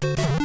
Bye.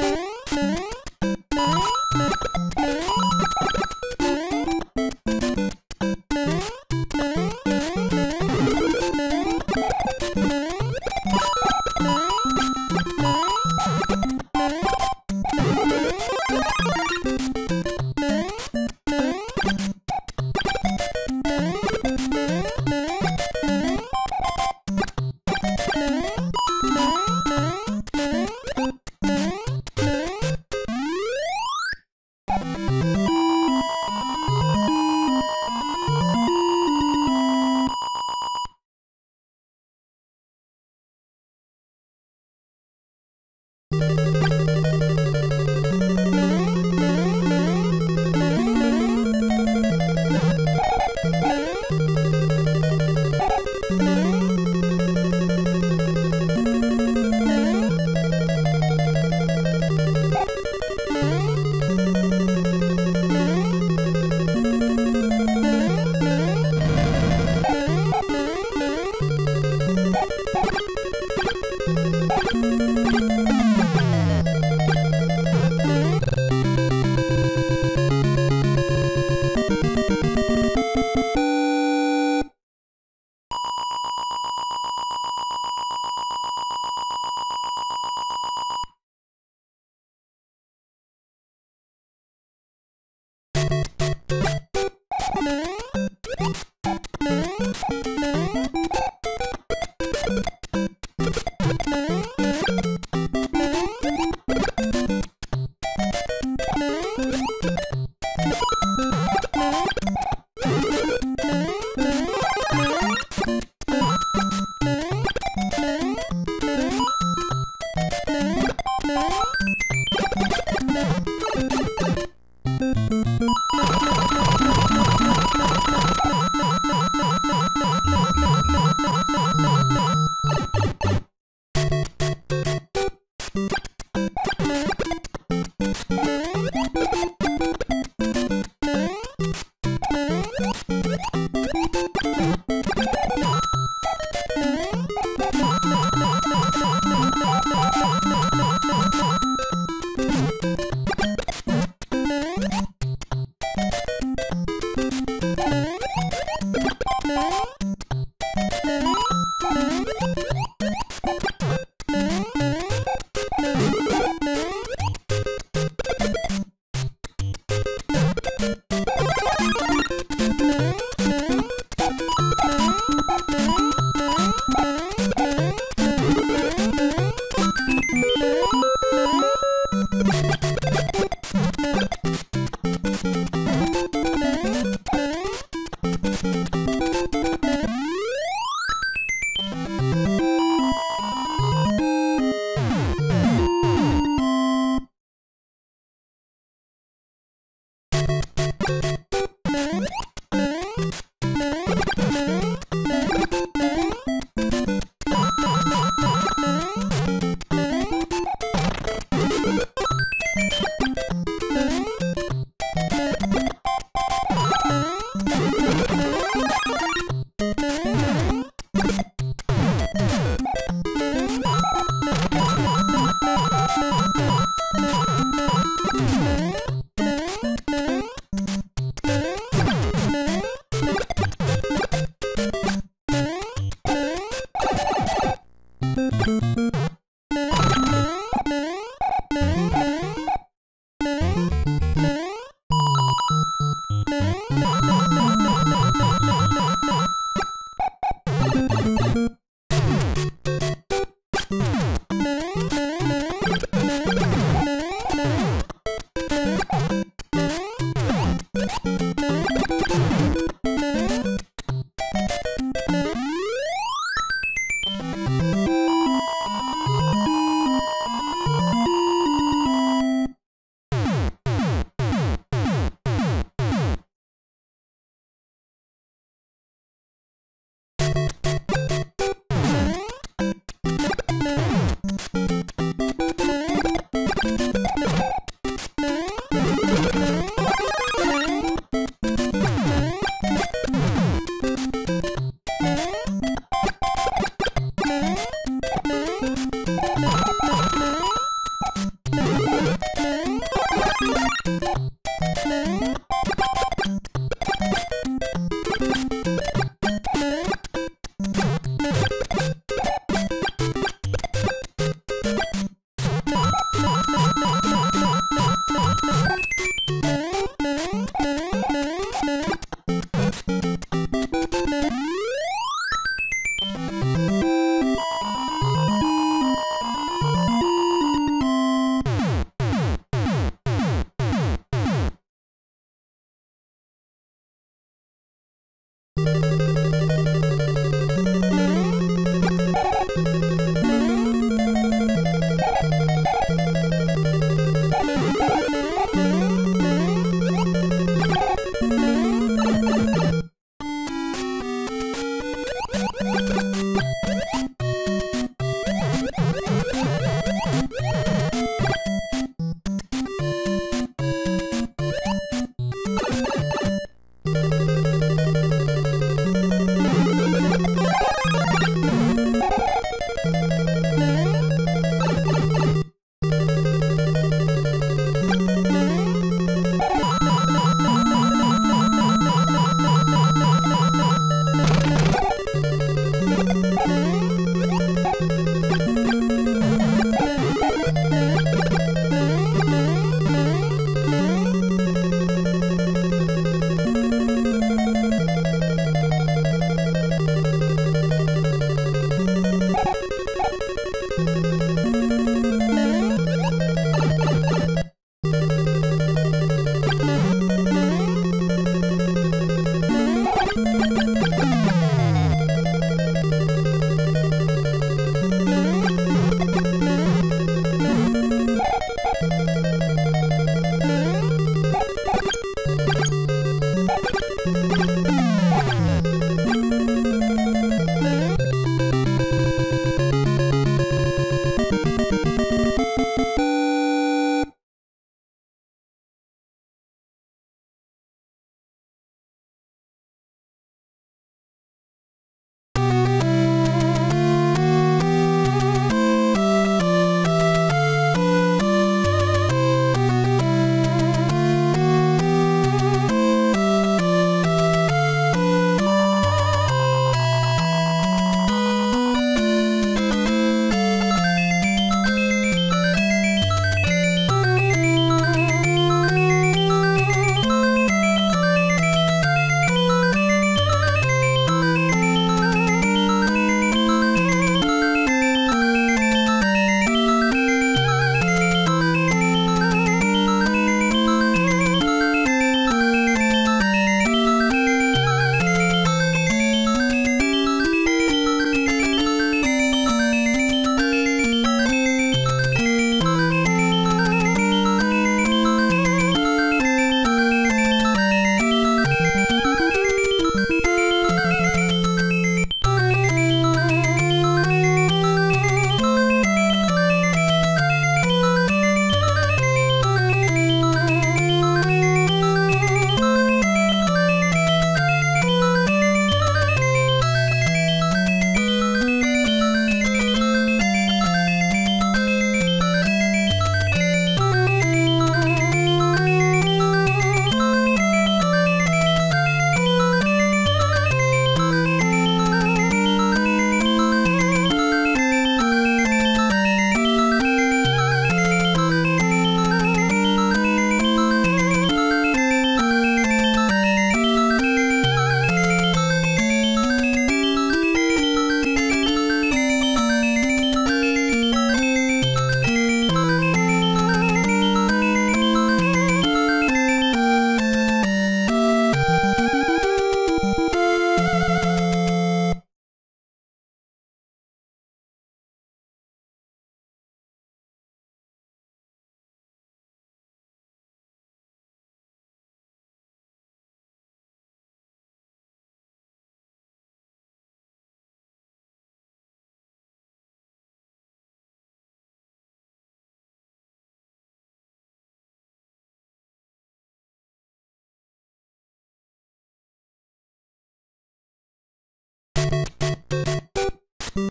you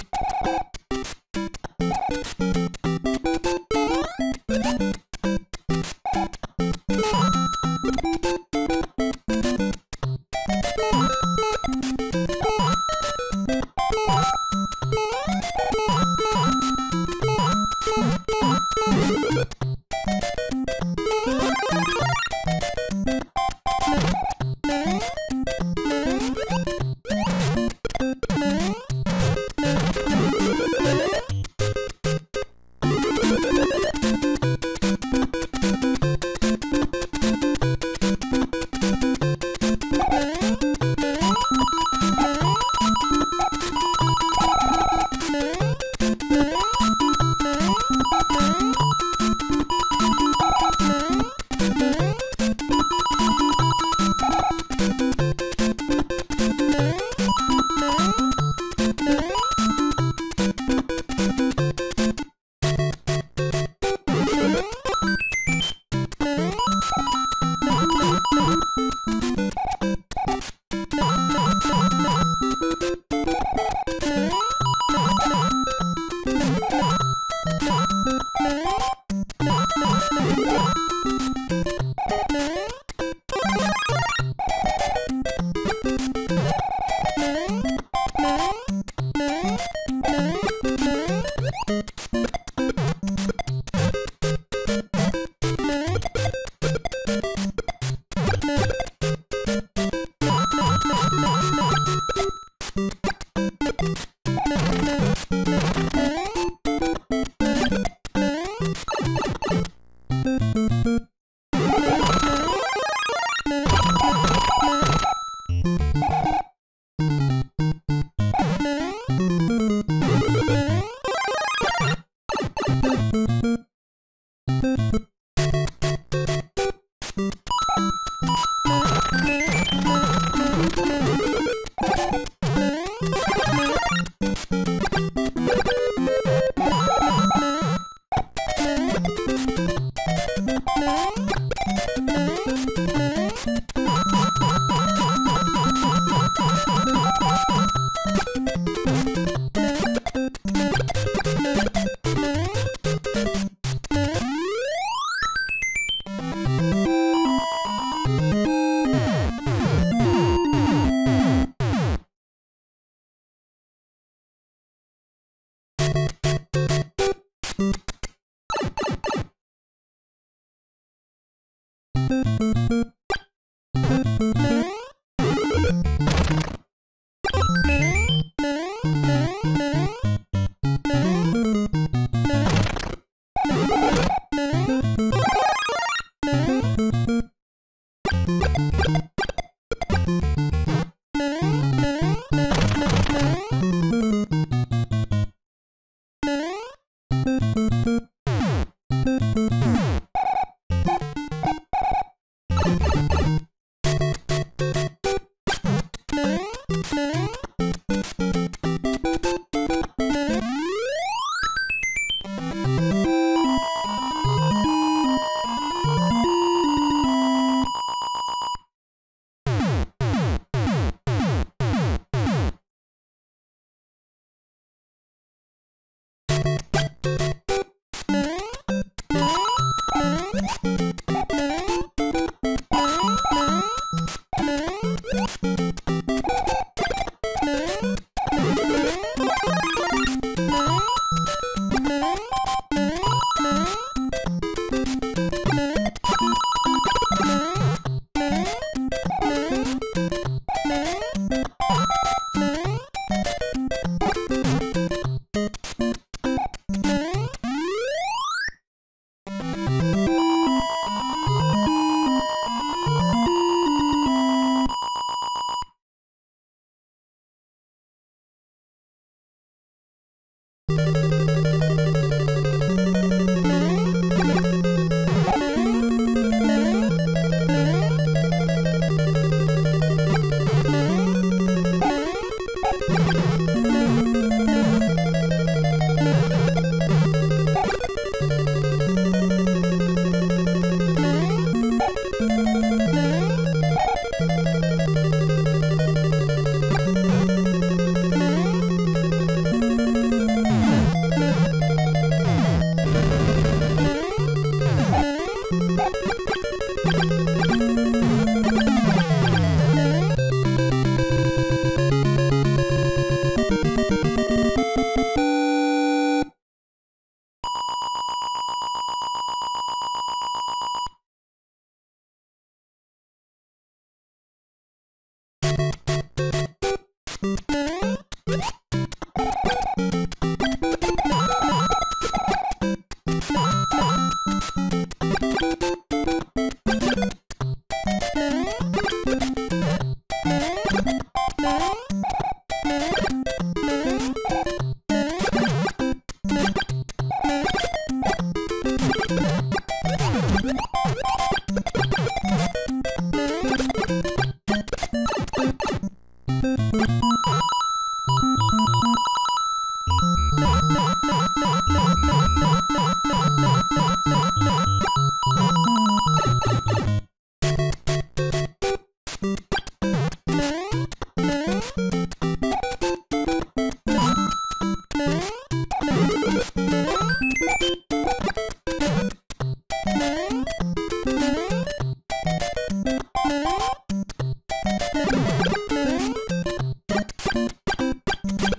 you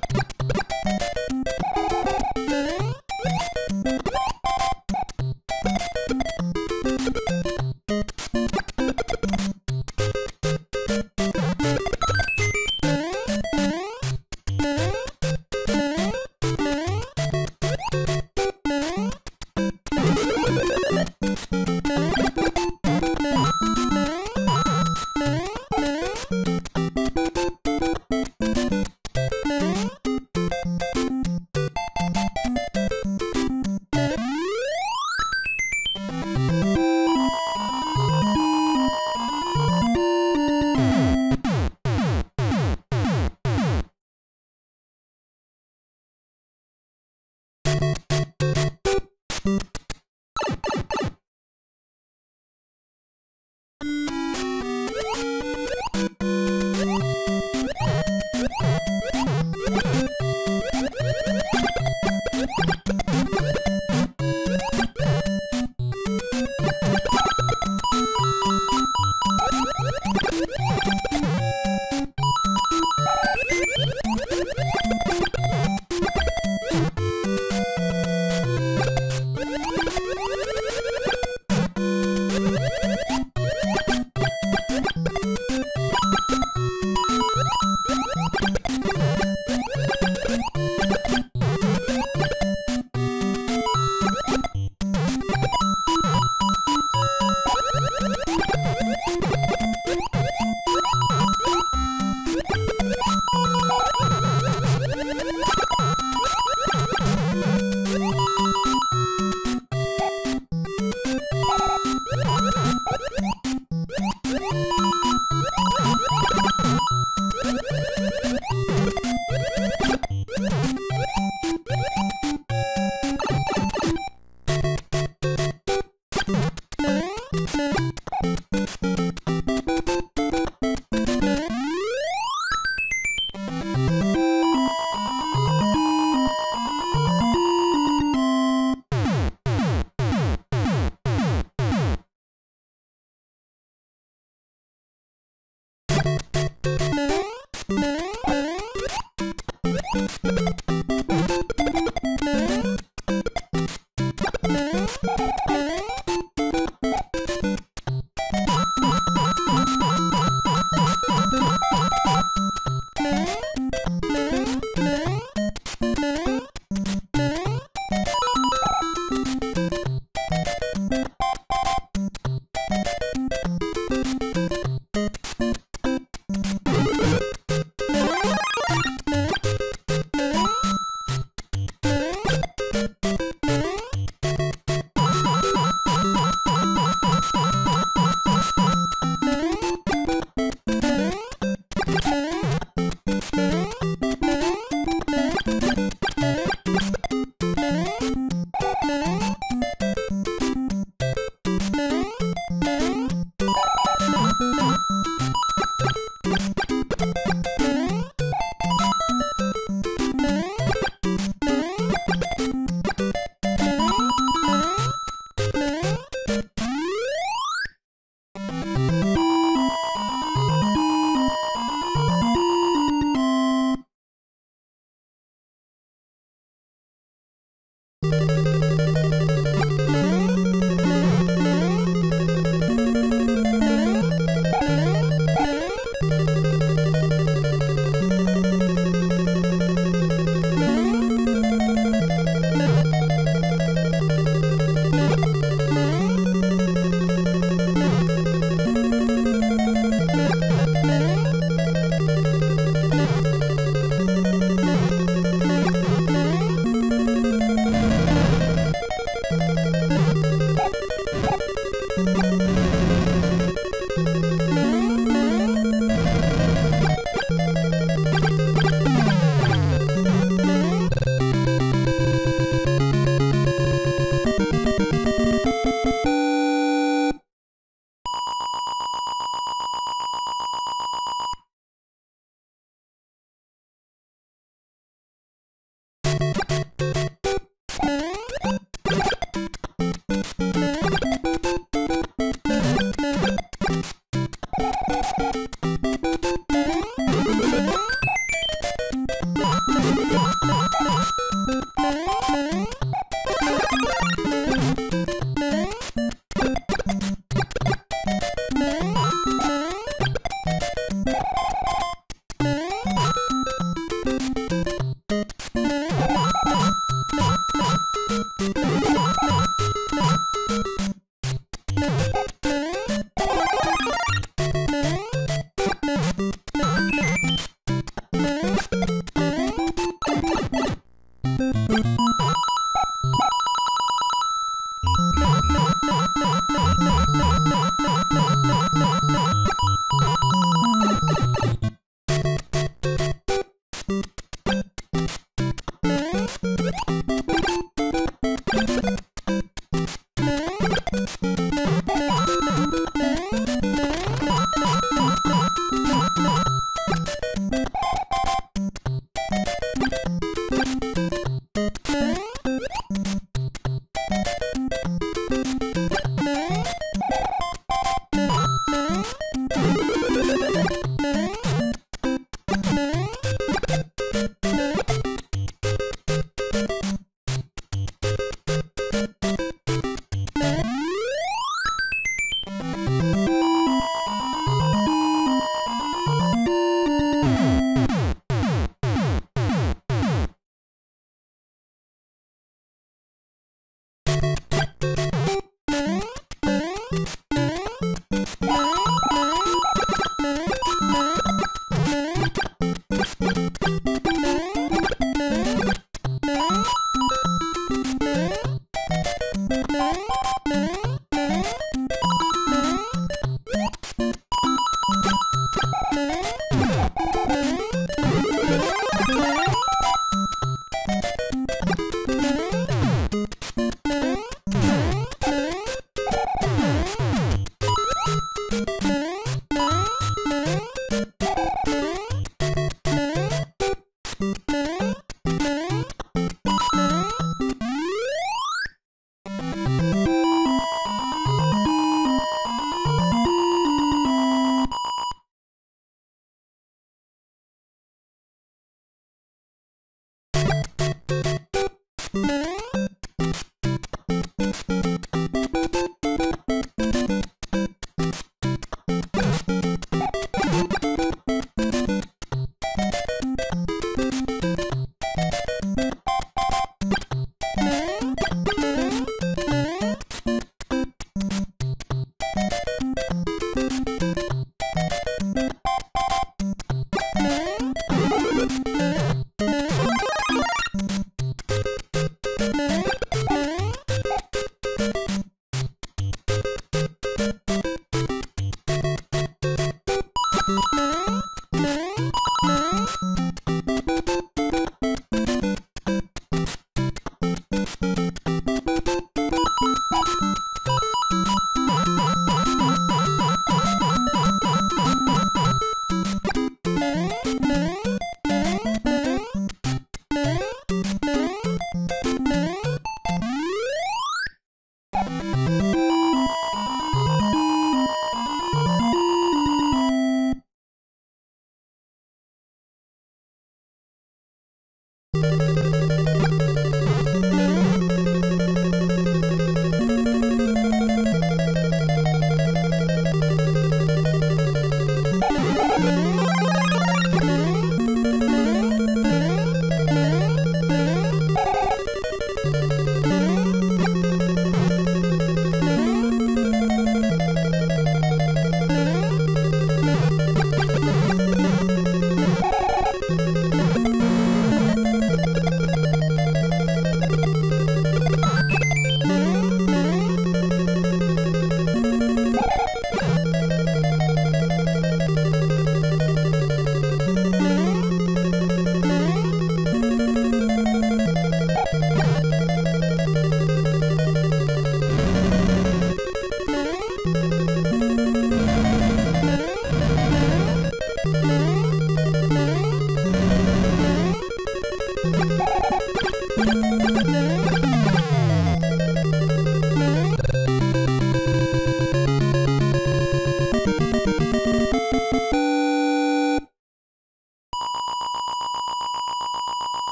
Thank you.